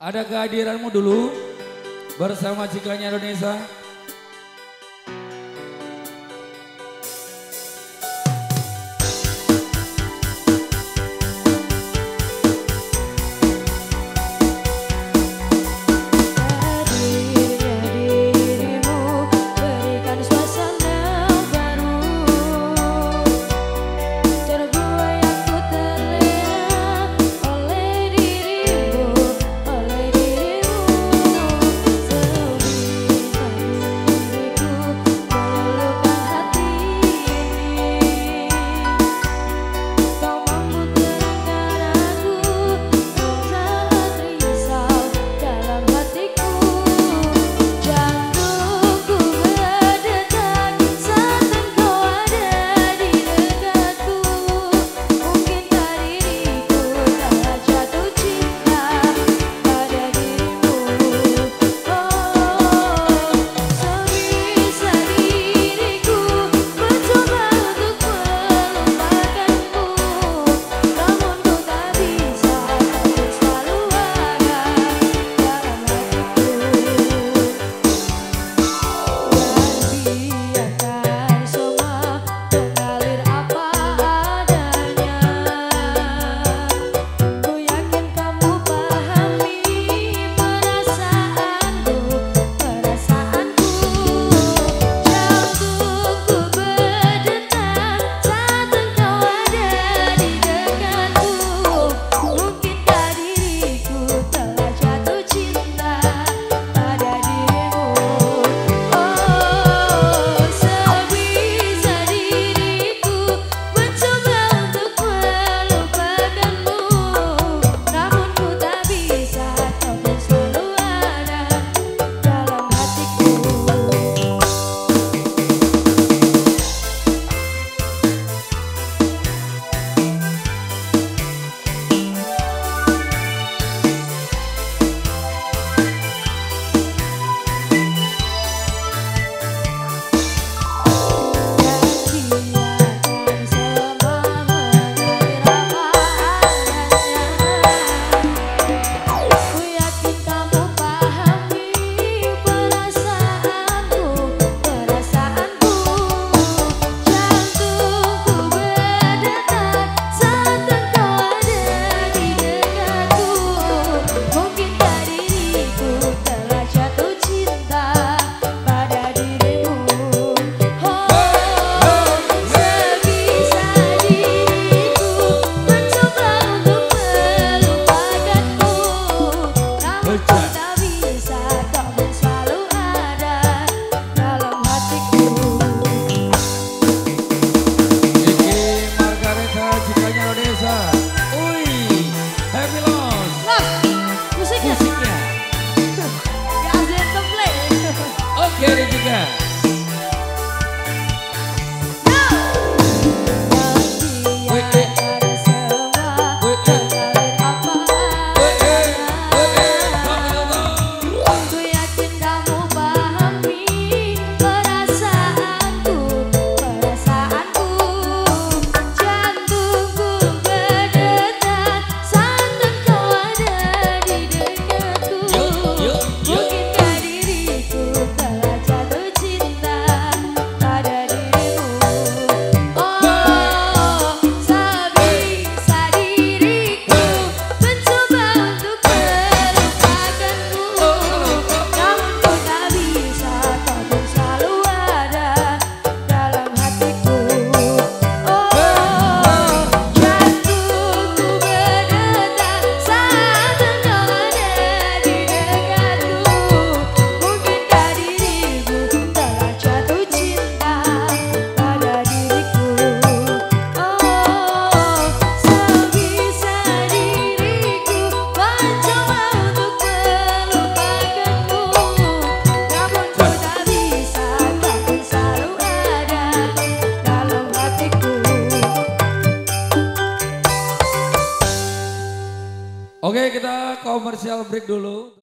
Ada kehadiranmu dulu bersama Cikanya Indonesia. Oke kita komersial break dulu.